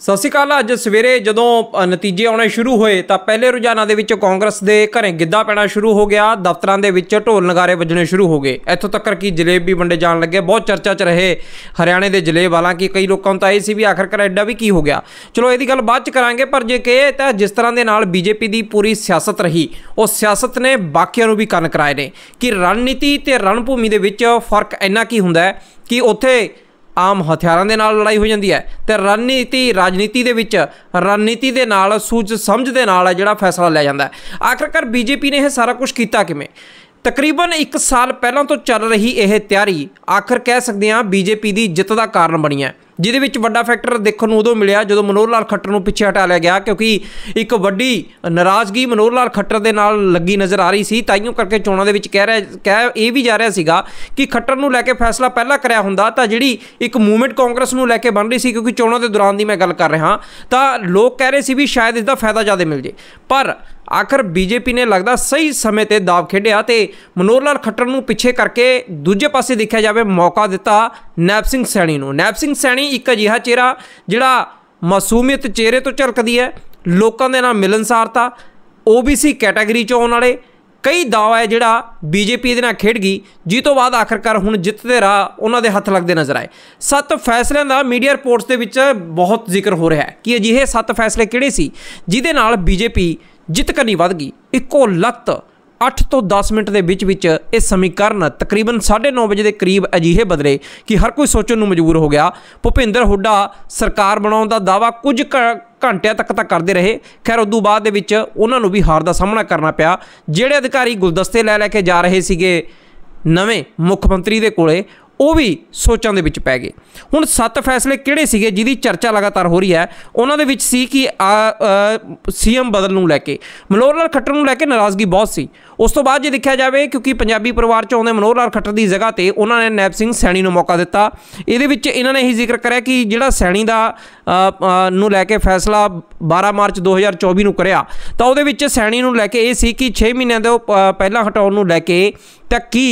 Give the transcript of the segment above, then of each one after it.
ਸਤਿ ਸ਼੍ਰੀ ਅਕਾਲ, ਅੱਜ ਸਵੇਰੇ ਜਦੋਂ ਨਤੀਜੇ ਆਉਣੇ ਸ਼ੁਰੂ ਹੋਏ, ਤਾਂ ਪਹਿਲੇ ਰੁਝਾਨਾਂ ਦੇ ਵਿੱਚ ਕਾਂਗਰਸ ਦੇ ਘਰੇ ਗਿੱਧਾ ਪੈਣਾ ਸ਼ੁਰੂ ਹੋ ਗਿਆ, ਦਫ਼ਤਰਾਂ ਦੇ ਵਿੱਚ ਢੋਲ ਨਗਾਰੇ ਵੱਜਣੇ ਸ਼ੁਰੂ ਹੋ ਗਏ। ਇੱਥੋਂ ਤੱਕ ਕਿ ਜਲੇਬ ਵੀ ਵੰਡੇ ਜਾਣ ਲੱਗੇ, ਬਹੁਤ ਚਰਚਾ 'ਚ ਰਹੇ ਹਰਿਆਣੇ ਦੇ ਜਲੇਬ। ਹਾਲਾਂਕਿ ਕਈ ਲੋਕਾਂ ਨੂੰ ਤਾਂ ਇਹ ਸੀ ਵੀ ਆਖਰਕਾਰ ਐਡਾ ਵੀ ਕੀ ਹੋ ਗਿਆ। ਚਲੋ, ਇਹਦੀ ਗੱਲ ਬਾਅਦ 'ਚ ਕਰਾਂਗੇ, ਪਰ ਜੇ ਕਿ ਤਾਂ ਜਿਸ ਤਰ੍ਹਾਂ ਦੇ ਨਾਲ ਬੀਜੇਪੀ ਦੀ ਪੂਰੀ ਸਿਆਸਤ ਰਹੀ, ਉਹ ਸਿਆਸਤ ਨੇ ਬਾਕੀਆਂ ਨੂੰ ਵੀ ਕੰਨ ਕਰਾਏ ਨੇ ਕਿ ਰਣਨੀਤੀ ਤੇ ਰਣਭੂਮੀ ਦੇ ਵਿੱਚ ਫ਼ਰਕ ਇੰਨਾ ਕੀ ਹੁੰਦਾ ਕਿ ਉੱਥੇ ਆਮ ਹਥਿਆਰਾਂ ਦੇ ਨਾਲ ਲੜਾਈ ਹੋ ਜਾਂਦੀ ਹੈ ਤੇ ਰਣਨੀਤੀ, ਰਾਜਨੀਤੀ ਦੇ ਵਿੱਚ ਰਣਨੀਤੀ ਦੇ ਨਾਲ ਸੂਝ ਸਮਝ ਦੇ ਨਾਲ ਹੈ ਜਿਹੜਾ ਫੈਸਲਾ ਲਿਆ ਜਾਂਦਾ ਹੈ। ਆਖਰਕਾਰ ਬੀਜੇਪੀ ਨੇ ਇਹ ਸਾਰਾ ਕੁਝ ਕੀਤਾ ਕਿਵੇਂ? ਤਕਰੀਬਨ 1 ਸਾਲ ਪਹਿਲਾਂ ਤੋਂ ਚੱਲ ਰਹੀ ਇਹ ਤਿਆਰੀ ਆਖਰ ਕਹਿ ਸਕਦੇ ਹਾਂ ਬੀਜੇਪੀ ਦੀ ਜਿੱਤ ਦਾ ਕਾਰਨ ਬਣੀ ਹੈ। ਜਿਹਦੇ ਵਿੱਚ ਵੱਡਾ ਫੈਕਟਰ ਦੇਖਣ ਨੂੰ ਉਦੋਂ ਮਿਲਿਆ ਜਦੋਂ ਮਨੋਹਰ ਲਾਲ ਖੱਟਰ ਨੂੰ ਪਿੱਛੇ ਹਟਾ ਲਿਆ ਗਿਆ ਕਿਉਂਕਿ ਇੱਕ ਵੱਡੀ ਨਾਰਾਜ਼ਗੀ ਮਨੋਹਰ ਲਾਲ ਖੱਟਰ ਦੇ ਨਾਲ ਲੱਗੀ ਨਜ਼ਰ ਆ ਰਹੀ ਸੀ। ਤਾਈਓ ਕਰਕੇ ਚੋਣਾਂ ਦੇ ਵਿੱਚ ਕਹਿ ਰਿਹਾ ਕਹਿ ਇਹ ਵੀ ਜਾ ਰਿਹਾ ਸੀਗਾ ਕਿ ਖੱਟਰ ਨੂੰ ਲੈ ਕੇ ਫੈਸਲਾ ਪਹਿਲਾਂ ਕਰਿਆ ਹੁੰਦਾ ਤਾਂ ਜਿਹੜੀ ਇੱਕ ਮੂਵਮੈਂਟ ਕਾਂਗਰਸ ਨੂੰ ਲੈ ਕੇ ਬਣ ਰਹੀ ਸੀ ਕਿਉਂਕਿ ਚੋਣਾਂ ਦੇ ਦੌਰਾਨ ਦੀ ਮੈਂ ਗੱਲ ਕਰ ਰਿਹਾ ਤਾਂ ਲੋਕ ਕਹਿ ਰਹੇ ਸੀ ਵੀ ਸ਼ਾਇਦ ਇਸ ਦਾ ਫਾਇਦਾ ਜ਼ਿਆਦਾ ਮਿਲ ਜੇ। ਪਰ ਆਖਰ ਬੀਜੇਪੀ ਨੇ ਲੱਗਦਾ ਸਹੀ ਸਮੇਂ ਤੇ ਦਾਅਵ ਖੇਡਿਆ ਤੇ ਮਨੋਹਰ ਲਾਲ ਖੱਟਰ ਨੂੰ ਪਿੱਛੇ ਕਰਕੇ ਦੂਜੇ ਪਾਸੇ ਦੇਖਿਆ ਜਾਵੇ ਮੌਕਾ ਦਿੱਤਾ ਨੈਪ ਸਿੰਘ ਸੈਣੀ ਨੂੰ। ਨੈਪ ਸਿੰਘ ਸੈਣੀ ਇੱਕ ਅਜਿਹਾ ਚਿਹਰਾ ਜਿਹੜਾ ਮਾਸੂਮੀਅਤ ਚਿਹਰੇ ਤੋਂ ਝਲਕਦੀ ਹੈ, ਲੋਕਾਂ ਦੇ ਨਾਲ ਮਿਲਨਸਾਰਤਾ OBC ਕੈਟਾਗਰੀ ਚੋਂ ਆਉਣ ਵਾਲੇ ਕਈ ਦਾਅਵਾ ਹੈ ਜਿਹੜਾ ਬੀਜੇਪੀ ਦੇ ਨਾਲ ਖੇਡ ਗਈ ਜਿਸ ਤੋਂ ਬਾਅਦ ਆਖਰਕਾਰ ਹੁਣ ਜਿੱਤ ਦੇ ਰਾਹ ਉਹਨਾਂ ਦੇ ਹੱਥ ਲੱਗਦੇ ਨਜ਼ਰ ਆਏ। ਸੱਤ ਫੈਸਲਿਆਂ ਦਾ ਮੀਡੀਆ ਰਿਪੋਰਟਸ ਦੇ ਵਿੱਚ ਬਹੁਤ ਜ਼ਿਕਰ ਹੋ ਰਿਹਾ ਹੈ ਕਿ ਅਜਿਹੇ ਸੱਤ ਫੈਸਲੇ ਕਿਹੜੇ ਸੀ, ਜਿਹਦੇ ਨਾਲ ਬੀਜੇਪੀ ਜਿੱਤ ਕਰਨੀ ਵੱਧ ਗਈ। ਇੱਕੋ ਲੱਤ 8 ਤੋਂ 10 ਮਿੰਟ ਦੇ ਵਿੱਚ ਵਿੱਚ ਇਹ ਸਮੀਕਰਨ ਤਕਰੀਬਨ 9:30 ਵਜੇ ਦੇ ਕਰੀਬ ਅਜਿਹੇ ਬਦਲੇ ਕਿ ਹਰ ਕੋਈ ਸੋਚਣ ਨੂੰ ਮਜਬੂਰ ਹੋ ਗਿਆ। ਭੁਪਿੰਦਰ ਹੁੱਡਾ ਸਰਕਾਰ ਬਣਾਉਣ ਦਾ ਦਾਵਾ ਕੁਝ ਘ- ਘੰਟਿਆਂ ਤੱਕ ਤਾਂ ਕਰਦੇ ਰਹੇ। ਖੈਰ, ਉਦੋਂ ਬਾਅਦ ਦੇ ਵਿੱਚ ਉਹਨਾਂ ਨੂੰ ਵੀ ਹਾਰ ਦਾ ਸਾਹਮਣਾ ਕਰਨਾ ਪਿਆ। ਜਿਹੜੇ ਅਧਿਕਾਰੀ ਗੁਲਦਸਤੇ ਲੈ ਲੈ ਕੇ ਜਾ ਰਹੇ ਸੀਗੇ ਨਵੇਂ ਮੁੱਖ ਮੰਤਰੀ ਦੇ ਕੋਲੇ ਉਹ ਵੀ ਸੋਚਾਂ ਦੇ ਵਿੱਚ ਪੈ ਗਏ। ਹੁਣ ਸੱਤ ਫੈਸਲੇ ਕਿਹੜੇ ਸੀਗੇ ਜਿਹਦੀ ਚਰਚਾ ਲਗਾਤਾਰ ਹੋ ਰਹੀ ਹੈ, ਉਹਨਾਂ ਦੇ ਵਿੱਚ ਸੀ ਕਿ ਸੀਐਮ ਬਦਲ ਨੂੰ ਲੈ ਕੇ। ਮਨੋਹਰ ਲਾਲ ਖੱਟਰ ਨੂੰ ਲੈ ਕੇ ਨਾਰਾਜ਼ਗੀ ਬਹੁਤ ਸੀ। ਉਸ ਤੋਂ ਬਾਅਦ ਜੇ ਦੇਖਿਆ ਜਾਵੇ, ਕਿਉਂਕਿ ਪੰਜਾਬੀ ਪਰਿਵਾਰ ਚ ਆਉਂਦੇ ਮਨੋਹਰ ਲਾਲ ਖੱਟਰ ਦੀ ਜਗ੍ਹਾ ਤੇ ਉਹਨਾਂ ਨੇ ਨੈਬ ਸਿੰਘ ਸੈਣੀ ਨੂੰ ਮੌਕਾ ਦਿੱਤਾ। ਇਹਦੇ ਵਿੱਚ ਇਹਨਾਂ ਨੇ ਇਹੀ ਜ਼ਿਕਰ ਕਰਿਆ ਕਿ ਜਿਹੜਾ ਸੈਣੀ ਦਾ ਨੂੰ ਲੈ ਕੇ ਫੈਸਲਾ 12 ਮਾਰਚ 2024 ਨੂੰ ਕਰਿਆ, ਤਾਂ ਉਹਦੇ ਵਿੱਚ ਸੈਣੀ ਨੂੰ ਲੈ ਕੇ ਇਹ ਸੀ ਕਿ 6 ਮਹੀਨਿਆਂ ਦੇ ਪਹਿਲਾਂ ਹਟਾਉਣ ਨੂੰ ਲੈ ਕੇ ਤਾਂ ਕੀ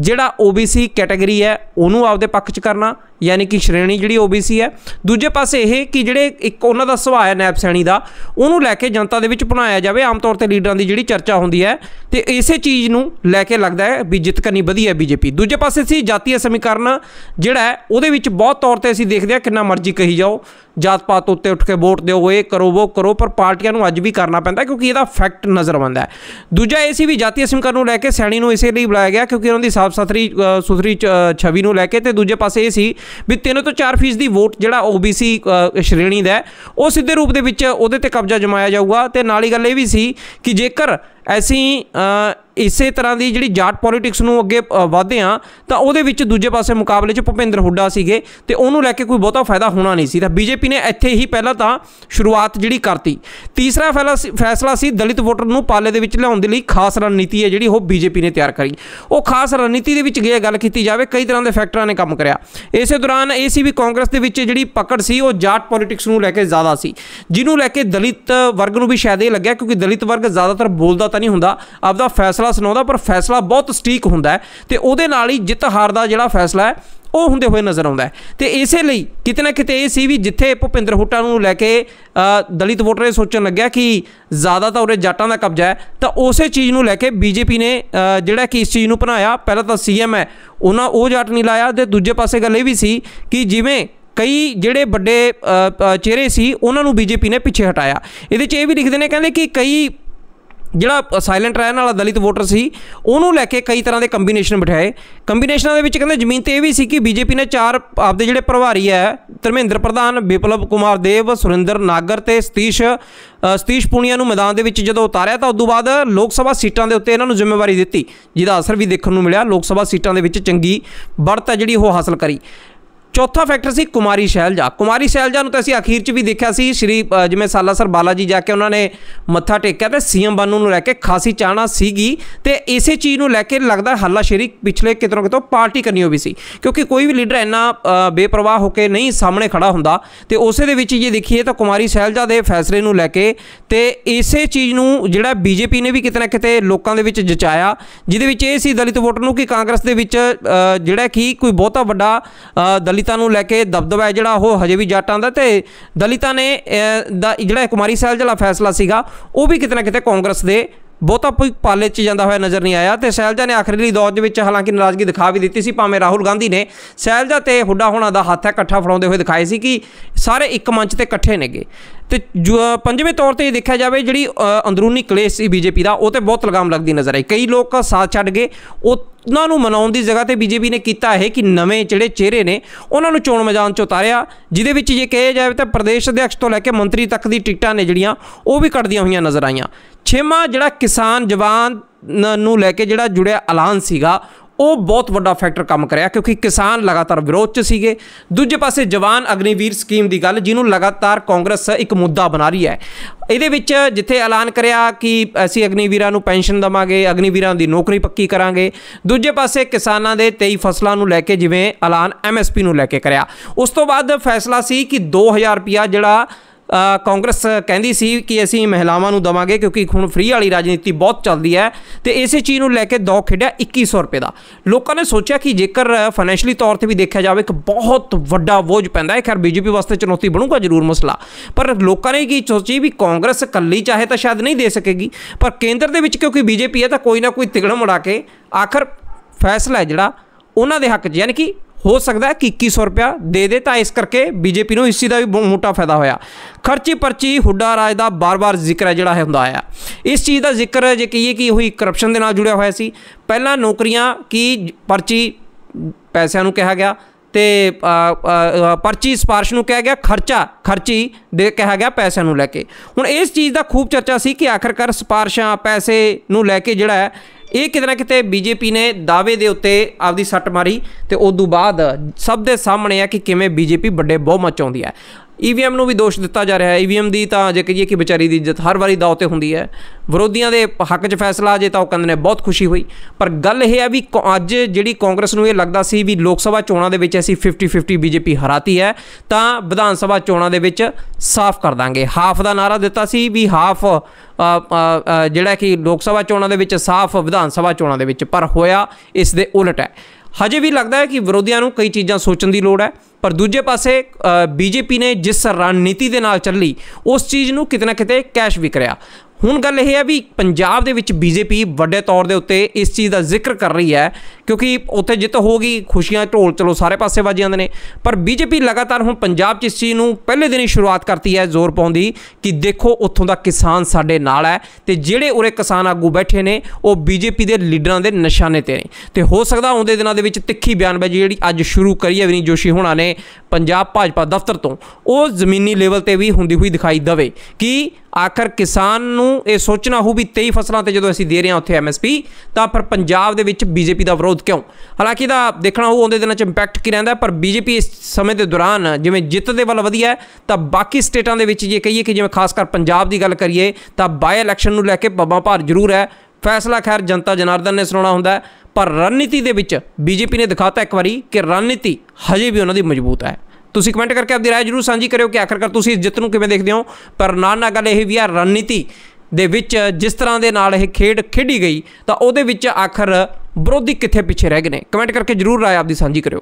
ਜਿਹੜਾ OBC ਕੈਟਾਗਰੀ ਹੈ, ਉਹਨੂੰ ਆਪਦੇ ਪੱਖ 'ਚ ਕਰਨਾ, ਯਾਨੀ ਕਿ ਸ਼੍ਰੇਣੀ ਜਿਹੜੀ OBC ਹੈ। ਦੂਜੇ ਪਾਸੇ ਇਹ ਕਿ ਜਿਹੜੇ ਇੱਕ ਉਹਨਾਂ ਦਾ ਸੁਭਾਅ ਹੈ ਨੈਬ ਸੈਣੀ ਦਾ, ਉਹਨੂੰ ਲੈ ਕੇ ਜਨਤਾ ਦੇ ਵਿੱਚ ਬਣਾਇਆ ਜਾਵੇ, ਆਮ ਤੌਰ ਤੇ ਲੀਡਰਾਂ ਦੀ ਜਿਹੜੀ ਚਰਚਾ ਹੁੰਦੀ ਹੈ, ਤੇ ਇਸੇ ਚੀਜ਼ ਨੂੰ ਲੈ ਕੇ ਲੱਗਦਾ ਹੈ ਵੀ ਜਿੱਤ ਕਰਨੀ ਵਧੀਆ ਬੀਜੇਪੀ ਦੂਜੇ ਪਾਸੇ ਸੀ ਜਾਤੀ ਸਮੀਕਰਨ, ਜਿਹੜਾ ਹੈ, ਉਹਦੇ ਵਿੱਚ ਬਹੁਤ ਤੌਰ ਤੇ ਅਸੀਂ ਦੇਖਦੇ ਹਾਂ ਕਿੰਨਾ ਮਰਜ਼ੀ ਕਹੀ ਜਾਓ। ਜਾਤ ਪਾਤ ਉੱਤੇ ਉੱਠ ਕੇ ਵੋਟ ਦਿਓ ਇਹ ਕਰੋ ਉਹ ਕਰੋ ਪਰ ਪਾਰਟੀਆਂ ਨੂੰ ਅੱਜ ਵੀ ਕਰਨਾ ਪੈਂਦਾ ਕਿਉਂਕਿ ਇਹਦਾ ਫੈਕਟ ਨਜ਼ਰ ਆਉਂਦਾ ਹੈ। ਦੂਜਾ ਇਹ ਸੀ ਵੀ ਜਾਤੀ ਸਮੀਕਰਨ ਨੂੰ ਲੈ ਕੇ ਸੈਣੀ ਨੂੰ ਇਸੇ ਲਈ ਬੁਲਾਇਆ ਗਿਆ ਕਿਉਂਕਿ ਉਹਨਾਂ ਦੀ ਸਾਫ਼ ਸੁਥਰੀ ਸੁਥਰੀ ਛਵੀ ਨੂੰ ਲੈ ਕੇ ਤੇ ਦੂਜੇ ਪਾਸੇ ਇਹ ਸੀ ਵੀ 3 ਤੋਂ 4 ਫੀਸਦੀ ਵੋਟ ਜਿਹੜਾ OBC ਅ, ਸ਼੍ਰੇਣੀ ਦਾ ਉਹ ਸਿੱਧੇ ਰੂਪ ਦੇ ਵਿੱਚ ਉਹਦੇ ਤੇ ਕਬਜ਼ਾ ਜਮਾਇਆ ਜਾਊਗਾ ਤੇ ਨਾਲ ਹੀ ਗੱਲ ਇਹ ਵੀ ਸੀ ਕਿ ਜੇਕਰ ਅਸੀਂ ਇਸੇ ਤਰ੍ਹਾਂ ਦੀ ਜਿਹੜੀ ਜਾਟ ਪੋਲਿਟਿਕਸ ਨੂੰ ਅੱਗੇ ਅ, ਵਧਦੇ ਆ ਤਾਂ ਉਹਦੇ ਵਿੱਚ ਦੂਜੇ ਪਾਸੇ ਮੁਕਾਬਲੇ 'ਚ ਭੁਪਿੰਦਰ ਹੁੱਡਾ ਸੀਗੇ ਤੇ ਉਹਨੂੰ ਲੈ ਕੇ ਕੋਈ ਬਹੁਤਾ ਫਾਇਦਾ ਹੋਣਾ ਨਹੀਂ ਸੀ। ਤਾਂ ਬੀਜੇਪੀ ਨੇ ਇੱਥੇ ਹੀ ਪਹਿਲਾਂ ਤਾਂ ਸ਼ੁਰੂਆਤ ਜਿਹੜੀ ਕਰਤੀ। ਤੀਸਰਾ ਫੈਸਲਾ ਸੀ- ਫੈਸਲਾ ਸੀ ਦਲਿਤ ਵੋਟਰ ਨੂੰ ਪਾਲੇ ਦੇ ਵਿੱਚ ਲਿਆਉਣ ਦੇ ਲਈ ਖਾਸ ਰਣਨੀਤੀ ਹੈ ਜਿਹੜੀ ਉਹ ਬੀਜੇਪੀ ਨੇ ਤਿਆਰ ਕਰੀ। ਉਹ ਖਾਸ ਰਣਨੀਤੀ ਦੇ ਵਿੱਚ ਜੇ ਗੱਲ ਕੀਤੀ ਜਾਵੇ ਕਈ ਤਰ੍ਹਾਂ ਦੇ ਫੈਕਟਰਾਂ ਨੇ ਕੰਮ ਕਰਿਆ। ਇਸੇ ਦੌਰਾਨ ਇਹ ਸੀ ਵੀ ਕਾਂਗਰਸ ਦੇ ਵਿੱਚ ਜਿਹੜੀ ਪਕੜ ਸੀ ਉਹ ਜਾਟ ਪੋਲਿਟਿਕਸ ਨੂੰ ਲੈ ਕੇ ਜ਼ਿਆਦਾ ਸੀ। ਜਿਹਨੂੰ ਲੈ ਕੇ ਦਲਿਤ ਵਰਗ ਨੂੰ ਵੀ ਸ਼ਾਇਦ ਇਹ ਲੱਗਿਆ ਕਿਉਂਕਿ ਦਲਿਤ ਵਰਗ ਜ਼ਿਆਦਾਤਰ ਬੋਲਦਾ ਤਾਂ ਨਹੀਂ ਹੁੰਦਾ। ਆਪਦਾ ਫੈਸਲਾ ਸੁਣਾਉਂਦਾ, ਪਰ ਫੈਸਲਾ ਬਹੁਤ ਸਟੀਕ ਹੁੰਦਾ ਹੈ ਤੇ ਉਹਦੇ ਨਾਲ ਹੀ ਜਿੱਤ ਹਾਰ ਦਾ ਜਿਹੜਾ ਫੈਸਲਾ ਹੈ, ਉਹ ਹੁੰਦੇ ਹੋਏ ਨਜ਼ਰ ਆਉਂਦਾ ਹੈ। ਤੇ ਇਸੇ ਲਈ ਕਿਤੇ ਨਾ ਕਿਤੇ ਇਹ ਸੀ ਵੀ ਜਿੱਥੇ ਭੁਪਿੰਦਰ ਹੁੱਟਾ ਨੂੰ ਲੈ ਕੇ ਦਲਿਤ ਵੋਟਰ ਇਹ ਸੋਚਣ ਲੱਗਿਆ ਕਿ ਜ਼ਿਆਦਾ ਤਾਂ ਉਰੇ ਜਾਟਾਂ ਦਾ ਕਬਜ਼ਾ ਹੈ, ਤਾਂ ਉਸੇ ਚੀਜ਼ ਨੂੰ ਲੈ ਕੇ ਬੀਜੇਪੀ ਨੇ ਜਿਹੜਾ ਕਿ ਇਸ ਚੀਜ਼ ਨੂੰ ਬਣਾਇਆ ਪਹਿਲਾਂ ਤਾਂ ਸੀਐਮ ਹੈ, ਉਹਨਾਂ ਉਹ ਜੱਟ ਨਹੀਂ ਲਾਇਆ ਤੇ ਦੂਜੇ ਪਾਸੇ ਗੱਲ ਇਹ ਵੀ ਸੀ ਕਿ ਜਿਵੇਂ ਕਈ ਜਿਹੜੇ ਵੱਡੇ ਚਿਹਰੇ ਸੀ, ਉਹਨਾਂ ਨੂੰ ਬੀਜੇਪੀ ਨੇ ਪਿੱਛੇ ਹਟਾਇਆ। ਇਹਦੇ 'ਚ ਇਹ ਵੀ ਲਿਖਦੇ ਨੇ, ਕਹਿੰਦੇ ਕਿ ਕਈ ਜਿਹੜਾ ਸਾਇਲੈਂਟ ਰਹਿਣ ਵਾਲਾ ਦਲਿਤ ਵੋਟਰ ਸੀ, ਉਹਨੂੰ ਲੈ ਕੇ ਕਈ ਤਰ੍ਹਾਂ ਦੇ ਕੰਬੀਨੇਸ਼ਨ ਬਿਠਾਏ। ਕੰਬੀਨੇਸ਼ਨਾਂ ਦੇ ਵਿੱਚ ਕਹਿੰਦੇ ਜ਼ਮੀਨ ਤੇ ਇਹ ਵੀ ਸੀ ਕਿ ਬੀਜੇਪੀ ਨੇ ਚਾਰ ਆਪਦੇ ਜਿਹੜੇ ਪ੍ਰਭਾਰੀ ਹੈ, ਧਰਮਿੰਦਰ ਪ੍ਰਧਾਨ, ਵਿਪਲਵ ਕੁਮਾਰ ਦੇਵ, ਸੁਰਿੰਦਰ ਨਾਗਰ ਤੇ ਸਤੀਸ਼ ਸਤੀਸ਼ ਪੁਨੀਆ ਨੂੰ ਮੈਦਾਨ ਦੇ ਵਿੱਚ ਜਦੋਂ ਉਤਾਰਿਆ ਤਾਂ ਉਦੋਂ ਬਾਅਦ ਲੋਕ ਸਭਾ ਸੀਟਾਂ ਦੇ ਉੱਤੇ ਇਹਨਾਂ ਨੂੰ ਜ਼ਿੰਮੇਵਾਰੀ ਦਿੱਤੀ। ਜਿਹਦਾ ਅਸਰ ਵੀ ਦੇਖਣ ਨੂੰ ਮਿਲਿਆ, ਲੋਕ ਸਭਾ ਸੀਟਾਂ ਦੇ ਵਿੱਚ ਚੰਗੀ ਬੜਤ ਹੈ ਜਿਹੜੀ ਉਹ ਹਾਸਲ ਕਰੀ। ਚੌਥਾ ਫੈਕਟਰ ਸੀ ਕੁਮਾਰੀ ਸ਼ੈਲਜਾ। ਕੁਮਾਰੀ ਸ਼ੈਲਜਾ ਨੂੰ ਤਾਂ ਅਸੀਂ ਅਖੀਰ 'ਚ ਵੀ ਦੇਖਿਆ ਸੀ, ਸ਼੍ਰੀ ਜਿਵੇਂ ਸਾਲਾ ਸਰ ਬਾਲਾ ਜੀ ਜਾ ਕੇ ਉਹਨਾਂ ਨੇ ਮੱਥਾ ਟੇਕਿਆ ਤੇ ਸੀਐਮ ਬਾਨੂ ਨੂੰ ਲੈ ਕੇ ਖਾਸੀ ਚਾਹਣਾ ਸੀਗੀ ਤੇ ਇਸੇ ਚੀਜ਼ ਨੂੰ ਲੈ ਕੇ ਲੱਗਦਾ ਹੱਲਾਸ਼ੇਰੀ ਪਿਛਲੇ ਕਿਤੋਂ ਕਿਤੋਂ ਪਾਰਟੀ ਕਰਨੀ ਹੋ ਵੀ ਸੀ। ਕਿਉਂਕਿ ਕੋਈ ਵੀ ਲੀਡਰ ਇੰਨਾ ਬੇਪਰਵਾਹ ਹੋ ਕੇ ਨਹੀਂ ਸਾਹਮਣੇ ਖੜਾ ਹੁੰਦਾ ਤੇ ਉਸੇ ਦੇ ਵਿੱਚ ਜੇ ਦੇਖੀਏ ਤਾਂ ਕੁਮਾਰੀ ਸ਼ੈਲਜਾ ਦੇ ਫੈਸਲੇ ਨੂੰ ਲੈ ਕੇ ਤੇ ਇਸੇ ਚੀਜ਼ ਨੂੰ ਜਿਹੜਾ ਬੀਜੇਪੀ ਨੇ ਵੀ ਕਿਤੇ ਨਾ ਕਿਤੇ ਲੋਕਾਂ ਦੇ ਵਿੱਚ ਜਚਾਇਆ, ਜਿਹਦੇ ਵਿੱਚ ਇਹ ਸੀ ਦਲਿਤ ਵੋਟਰ ਨੂੰ ਕਿ ਕਾਂਗਰਸ ਦੇ ਵਿੱਚ ਜਿਹੜਾ ਕਿ ਕੋਈ ਬਹੁਤਾ ਵੱਡਾ ਦਲਿਤ ਦਲਿਤਾਂ ਨੂੰ ਲੈ ਕੇ ਦਬਦਬਾ ਹੈ ਜਿਹੜਾ ਉਹ ਹਜੇ ਵੀ ਜਾਟਾਂ ਦਾ ਤੇ ਦਲਿਤਾਂ ਨੇ ਦਾ ਜਿਹੜਾ ਕੁਮਾਰੀ ਸੈਲਜ ਵਾਲਾ ਫੈਸਲਾ ਸੀਗਾ, ਉਹ ਵੀ ਕਿਤੇ ਨਾ ਕਿਤੇ ਕਾਂਗਰਸ ਦੇ ਬਹੁਤਾ ਕੋਈ ਪਾਲੇ 'ਚ ਜਾਂਦਾ ਹੋਇਆ ਨਜ਼ਰ ਨਹੀਂ ਆਇਆ ਤੇ ਸੈਲਜਾ ਨੇ ਆਖਰੀ ਦੌਰ ਦੇ ਵਿੱਚ ਹਾਲਾਂਕਿ ਨਾਰਾਜ਼ਗੀ ਦਿਖਾ ਵੀ ਦਿੱਤੀ ਸੀ, ਭਾਵੇਂ ਰਾਹੁਲ ਗਾਂਧੀ ਨੇ ਸੈਲਜਾ ਤੇ ਹੁੱਡਾ ਹੋਣਾ ਦਾ ਹੱਥ ਹੈ ਇਕੱਠਾ ਫੜਾਉਂਦੇ ਹੋਏ ਦਿਖਾਏ ਸੀ ਕਿ ਸਾਰੇ ਇੱਕ ਮੰਚ ਤੇ ਇਕੱਠੇ ਨੇਗੇ। ਤੇ ਜੋ- ਪੰਜਵੇਂ ਤੌਰ ਤੇ ਦੇਖਿਆ ਜਾਵੇ ਜਿਹੜੀ ਅੰਦਰੂਨੀ ਕਲੇਸ਼ ਸੀ ਬੀਜੇਪੀ ਦਾ, ਉਹ ਤੇ ਬਹੁਤ ਲਗਾਮ ਲੱਗਦੀ ਨਜ਼ਰ ਆਈ। ਕਈ ਲੋਕ ਸਾਥ ਛੱਡ ਗਏ। ਉਹਨਾਂ ਨੂੰ ਮਨਾਉਣ ਦੀ ਜਗ੍ਹਾ ਤੇ ਬੀਜੇਪੀ ਨੇ ਕੀਤਾ ਇਹ ਕਿ ਨਵੇਂ ਜਿਹੜੇ ਚਿਹਰੇ ਨੇ, ਉਹਨਾਂ ਨੂੰ ਚੋਣ ਮੈਦਾਨ 'ਚ ਉਤਾਰਿਆ, ਜਿਹਦੇ ਵਿੱਚ ਜੇ ਕਹੇ ਜਾਵੇ ਤਾਂ ਪ੍ਰਦੇਸ਼ ਅਧਿਕਸ਼ ਤੋਂ ਲੈ ਕੇ ਮੰਤਰੀ ਤੱਕ ਦੀ ਟਿਕਟਾਂ ਨੇ ਜਿਹੜੀਆਂ, ਉਹ ਵੀ ਕੱਟਦੀਆਂ ਹੋਈਆਂ ਨਜ਼ਰ ਆਈਆਂ। ਛੇਵਾਂ ਜਿਹੜਾ ਕਿਸਾਨ ਜਵਾਨ ਨੂੰ ਲੈ ਕੇ ਜਿਹੜਾ ਜੁੜਿਆ ਐਲਾਨ ਸੀਗਾ ਉਹ ਬਹੁਤ ਵੱਡਾ ਫੈਕਟਰ ਕੰਮ ਕਰਿਆ ਕਿਉਂਕਿ ਕਿਸਾਨ ਲਗਾਤਾਰ ਵਿਰੋਧ 'ਚ ਸੀਗੇ। ਦੂਜੇ ਪਾਸੇ ਜਵਾਨ ਅਗਨੀਵੀਰ ਸਕੀਮ ਦੀ ਗੱਲ, ਜਿਹਨੂੰ ਲਗਾਤਾਰ ਕਾਂਗਰਸ ਇੱਕ ਮੁੱਦਾ ਬਣਾ ਰਹੀ ਹੈ। ਇਹਦੇ ਵਿੱਚ ਜਿੱਥੇ ਐਲਾਨ ਕਰਿਆ ਕਿ ਅਸੀਂ ਅਗਨੀਵੀਰਾਂ ਨੂੰ ਪੈਨਸ਼ਨ ਦਵਾਂਗੇ, ਅਗਨੀਵੀਰਾਂ ਦੀ ਨੌਕਰੀ ਪੱਕੀ ਕਰਾਂਗੇ, ਦੂਜੇ ਪਾਸੇ ਕਿਸਾਨਾਂ ਦੇ 23 ਫਸਲਾਂ ਨੂੰ ਲੈ ਕੇ ਜਿਵੇਂ ਐਲਾਨ ਐਮਐਸਪੀ ਨੂੰ ਲੈ ਕੇ ਕਰਿਆ। ਉਸ ਤੋਂ ਬਾਅਦ ਫੈਸਲਾ ਸੀ ਕਿ 2000 ਰੁਪਿਆ ਜਿਹੜਾ ਕਾਂਗਰਸ ਕਹਿੰਦੀ ਸੀ ਕਿ ਅਸੀਂ ਮਹਿਲਾਵਾਂ ਨੂੰ ਦਵਾਂਗੇ ਕਿਉਂਕਿ ਹੁਣ ਫ੍ਰੀ ਵਾਲੀ ਰਾਜਨੀਤੀ ਬਹੁਤ ਚੱਲਦੀ ਹੈ ਤੇ ਇਸੇ ਚੀਜ਼ ਨੂੰ ਲੈ ਕੇ ਦੌ ਖੇਡਿਆ 2100 ਰੁਪਏ ਦਾ। ਲੋਕਾਂ ਨੇ ਸੋਚਿਆ ਕਿ ਜੇਕਰ ਫਾਈਨੈਂਸ਼ਲੀ ਤੌਰ ਤੇ ਵੀ ਦੇਖਿਆ ਜਾਵੇ ਇੱਕ ਬਹੁਤ ਵੱਡਾ ਬੋਝ ਪੈਂਦਾ ਹੈ, ਖੈਰ ਬੀਜੇਪੀ ਵਾਸਤੇ ਚੁਣੌਤੀ ਬਣੂਗਾ, ਜ਼ਰੂਰ ਮਸਲਾ। ਪਰ ਲੋਕਾਂ ਨੇ ਕੀ ਸੋਚੀ ਵੀ ਕਾਂਗਰਸ ਇਕੱਲੀ ਚਾਹੇ ਤਾਂ ਸ਼ਾਇਦ ਨਹੀਂ ਦੇ ਸਕੇਗੀ, ਪਰ ਕੇਂਦਰ ਦੇ ਵਿੱਚ ਕਿਉਂਕਿ ਬੀਜੇਪੀ ਹੈ ਤਾਂ ਕੋਈ ਨਾ ਕੋਈ ਤਿਗੜ ਮੁੜਾ ਕੇ ਆਖਰ ਫੈਸਲਾ ਜਿਹੜਾ ਉਹਨਾਂ ਦੇ ਹੱਕ 'ਚ, ਯਾਨੀ ਕਿ ਹੋ ਸਕਦਾ ਹੈ ਕਿ 2100 ਰੁਪਇਆ ਦੇ ਦੇ, ਤਾਂ ਇਸ ਕਰਕੇ ਬੀਜੇਪੀ ਨੂੰ ਇਸ ਚੀਜ਼ ਦਾ ਵੀ ਬਹੁਤ ਮੋਟਾ ਫਾਇਦਾ ਹੋਇਆ। ਖਰਚੀ ਪਰਚੀ ਹੁੱਡਾ ਰਾਜ ਦਾ ਬਾਰ-ਬਾਰ ਜ਼ਿਕਰ ਹੈ ਜਿਹੜਾ ਹੈ ਹੁੰਦਾ ਆਇਆ। ਇਸ ਚੀਜ਼ ਦਾ ਜ਼ਿਕਰ ਜੇ ਕਹੀਏ ਕਿ ਉਹੀ ਕਰਪਸ਼ਨ ਦੇ ਨਾਲ ਜੁੜਿਆ ਹੋਇਆ ਸੀ। ਪਹਿਲਾਂ ਨੌਕਰੀਆਂ ਕੀ ਪਰਚੀ, ਪੈਸਿਆਂ ਨੂੰ ਕਿਹਾ ਗਿਆ ਤੇ ਪਰਚੀ ਸਿਫਾਰਿਸ਼ ਨੂੰ ਕਿਹਾ ਗਿਆ, ਖਰਚਾ, ਖਰਚੀ ਦੇ ਕਿਹਾ ਗਿਆ ਪੈਸਿਆਂ ਨੂੰ ਲੈ ਕੇ। ਹੁਣ ਇਸ ਚੀਜ਼ ਦਾ ਖੂਬ ਚਰਚਾ ਸੀ ਕਿ ਆਖਰਕਾਰ ਸਿਫਾਰਿਸ਼ਾਂ, ਪੈਸੇ ਨੂੰ ਲੈ ਕੇ ਜਿਹੜਾ ਹੈ ਇਹ ਕਿਤੇ ਨਾ ਕਿਤੇ ਬੀਜੇਪੀ ਨੇ ਦਾਅਵੇ ਦੇ ਉੱਤੇ ਆਪਦੀ ਸੱਟ ਮਾਰੀ ਤੇ ਉਸ ਤੋਂ ਬਾਅਦ ਸਭ ਦੇ ਸਾਹਮਣੇ ਆ ਕਿ ਕਿਵੇਂ ਬੀਜੇਪੀ ਵੱਡੇ ਬਹੁਮਤ ਚਾਉਂਦੀ ਹੈ। ਈਵੀਐਮ ਨੂੰ ਵੀ ਦੋਸ਼ ਦਿੱਤਾ ਜਾ ਰਿਹਾ ਹੈ। ਈਵੀਐਮ ਦੀ ਤਾਂ ਜੇ ਕਹੀਏ ਕਿ ਵਿਚਾਰੀ ਦੀ ਇੱਜ਼ਤ ਹਰ ਵਾਰੀ ਦਾਅ ਤੇ ਹੁੰਦੀ ਹੈ। ਵਿਰੋਧੀਆਂ ਦੇ ਹੱਕ 'ਚ ਫੈਸਲਾ ਜੇ ਤਾਂ ਉਹ ਕਹਿੰਦੇ ਨੇ ਬਹੁਤ ਖੁਸ਼ੀ ਹੋਈ। ਪਰ ਗੱਲ ਇਹ ਹੈ ਵੀ ਕੌ- ਅੱਜ ਜਿਹੜੀ ਕਾਂਗਰਸ ਨੂੰ ਇਹ ਲੱਗਦਾ ਸੀ ਵੀ ਲੋਕ ਸਭਾ ਚੋਣਾਂ ਦੇ ਵਿੱਚ ਅਸੀਂ 50-50 ਬੀਜੇਪੀ ਹਰਾਤੀ ਹੈ, ਤਾਂ ਵਿਧਾਨ ਸਭਾ ਚੋਣਾਂ ਦੇ ਵਿੱਚ ਸਾਫ਼ ਕਰ ਦਾਂਗੇ। ਹਾਫ ਦਾ ਨਾਰਾ ਦਿੱਤਾ ਸੀ ਵੀ ਹਾਫ ਜਿਹੜਾ ਕਿ ਲੋਕ ਸਭਾ ਚੋਣਾਂ ਦੇ ਵਿੱਚ ਸਾਫ਼ ਵਿਧਾਨ ਸਭਾ ਚੋਣਾਂ ਦੇ ਵਿੱਚ, ਪਰ ਹੋਇਆ ਇਸ ਦੇ ਉਲਟ ਹੈ। ਹਜੇ ਵੀ ਲੱਗਦਾ ਹੈ ਕਿ ਵਿਰੋਧੀਆਂ ਨੂੰ ਕਈ ਚੀਜ਼ਾਂ ਸੋਚਣ ਦੀ ਲੋੜ ਹੈ, ਪਰ ਦੂਜੇ ਪਾਸੇ ਬੀਜੇਪੀ ਨੇ ਜਿਸ ਰਣਨੀਤੀ ਦੇ ਨਾਲ ਚੱਲੀ, ਉਸ ਚੀਜ਼ ਨੂੰ ਕਿਤੇ ਨਾ ਕਿਤੇ ਕੈਸ਼ ਵੀ ਕਰਿਆ। ਹੁਣ ਗੱਲ ਇਹ ਹੈ ਵੀ ਪੰਜਾਬ ਦੇ ਵਿੱਚ ਬੀਜੇਪੀ ਵੱਡੇ ਤੌਰ ਦੇ ਉੱਤੇ ਇਸ ਚੀਜ਼ ਦਾ ਜ਼ਿਕਰ ਕਰ ਰਹੀ ਹੈ, ਕਿਉਂਕਿ ਉੱਥੇ ਜਿੱਤ ਹੋ ਗਈ, ਖੁਸ਼ੀਆਂ, ਢੋਲ ਚਲੋ ਸਾਰੇ ਪਾਸੇ ਵੱਜ ਜਾਂਦੇ ਨੇ। ਪਰ ਬੀਜੇਪੀ ਲਗਾਤਾਰ ਹੁਣ ਪੰਜਾਬ 'ਚ ਇਸ ਚੀਜ਼ ਨੂੰ ਪਹਿਲੇ ਦਿਨ ਹੀ ਸ਼ੁਰੂਆਤ ਕਰਤੀ ਹੈ ਜ਼ੋਰ ਪਾਉਂਦੀ ਕਿ ਦੇਖੋ ਉੱਥੋਂ ਦਾ ਕਿਸਾਨ ਸਾਡੇ ਨਾਲ ਹੈ ਤੇ ਜਿਹੜੇ ਉਰੇ ਕਿਸਾਨ ਆਗੂ ਬੈਠੇ ਨੇ, ਉਹ ਬੀਜੇਪੀ ਦੇ ਲੀਡਰਾਂ ਦੇ ਨਿਸ਼ਾਨੇ ਤੇ ਨੇ। ਤੇ ਹੋ ਸਕਦਾ ਆਉਂਦੇ ਦਿਨਾਂ ਦੇ ਵਿੱਚ ਤਿੱਖੀ ਬਿਆਨਬਾਜ਼ੀ ਜਿਹੜੀ ਅੱਜ ਸ਼ੁਰੂ ਕਰੀ ਹੈ ਵਿਨੀ ਜੋਸ਼ੀ ਹੋਣਾ ਨੇ ਪੰਜਾਬ ਭਾਜਪਾ ਦਫ਼ਤਰ ਤੋਂ, ਉਹ ਜ਼ਮੀਨੀ ਲੈਵਲ ਤੇ ਵੀ ਹੁੰਦੀ ਹੋਈ ਦਿਖਾਈ ਦਵੇ ਕਿ ਆਖਰ ਕਿਸਾਨ ਨੂੰ ਇਹ ਸੋਚਣਾ ਹੋਊ ਵੀ 23 ਫਸਲਾਂ ਤੇ ਜਦੋਂ ਅਸੀਂ ਦੇ ਰਹੇ ਹਾਂ ਉੱਥੇ ਐਮਐਸਪੀ ਤਾਂ ਪਰ ਪੰਜਾਬ ਦੇ ਵਿੱਚ ਬੀਜੇਪੀ ਦਾ ਵਿਰੋਧ ਕਿਉਂ? ਹਾਲਾਂਕਿ ਦਾ ਦੇਖਣਾ ਹੋਊ ਆਉਂਦੇ ਦਿਨਾਂ 'ਚ ਇੰਪੈਕਟ ਕੀ ਰਹਿੰਦਾ ਪਰ ਬੀਜੇਪੀ ਇਸ ਸਮੇਂ ਦੇ ਦੌਰਾਨ ਜਿਵੇਂ ਜਿੱਤ ਦੇ ਵੱਲ ਵਧੀਆ ਤਾਂ ਬਾਕੀ ਸਟੇਟਾਂ ਦੇ ਵਿੱਚ ਜੇ ਕਹੀਏ ਕਿ ਜਿਵੇਂ ਖਾਸ ਕਰ ਪੰਜਾਬ ਦੀ ਗੱਲ ਕਰੀਏ, ਤਾਂ ਬਾਈ ਇਲੈਕਸ਼ਨ ਨੂੰ ਲੈ ਕੇ ਪੱਬਾਂ ਭਾਰ ਜ਼ਰੂਰ ਹੈ। ਫੈਸਲਾ ਖੈਰ ਜਨਤਾ ਜਨਾਰਦਨ ਨੇ ਸੁਣਾਉਣਾ ਹੁੰਦਾ ਪਰ ਰਣਨੀਤੀ ਦੇ ਵਿੱਚ ਬੀਜੇਪੀ ਨੇ ਦਿਖਾਤਾ ਇੱਕ ਵਾਰੀ ਕਿ ਰਣਨੀਤੀ ਹਜੇ ਵੀ ਉਹਨਾਂ ਦੀ ਮਜ਼ਬੂਤ ਹੈ। ਤੁਸੀਂ ਕਮੈਂਟ ਕਰਕੇ ਆਪਦੀ رائے ਜਰੂਰ ਸਾਂਝੀ ਕਰਿਓ ਕਿ ਆਖਰਕਾਰ ਤੁਸੀਂ ਇਸ ਜਿੱਤ ਨੂੰ ਕਿਵੇਂ ਦੇਖਦੇ ਹੋ ਪਰ ਨਾਲ ਨਾਲ ਗੱਲ ਇਹ ਵੀ ਆ ਰਣਨੀਤੀ ਦੇ ਵਿੱਚ ਜਿਸ ਤਰ੍ਹਾਂ ਦੇ ਨਾਲ ਇਹ ਖੇਡ ਖੇਡੀ ਗਈ ਤਾਂ ਉਹਦੇ ਵਿੱਚ ਆਖਰ ਵਿਰੋਧੀ ਕਿੱਥੇ ਪਿੱਛੇ ਰਹਿ ਗਏ ਨੇ ਕਮੈਂਟ ਕਰਕੇ ਜਰੂਰ رائے ਆਪਦੀ ਸਾਂਝੀ ਕਰਿਓ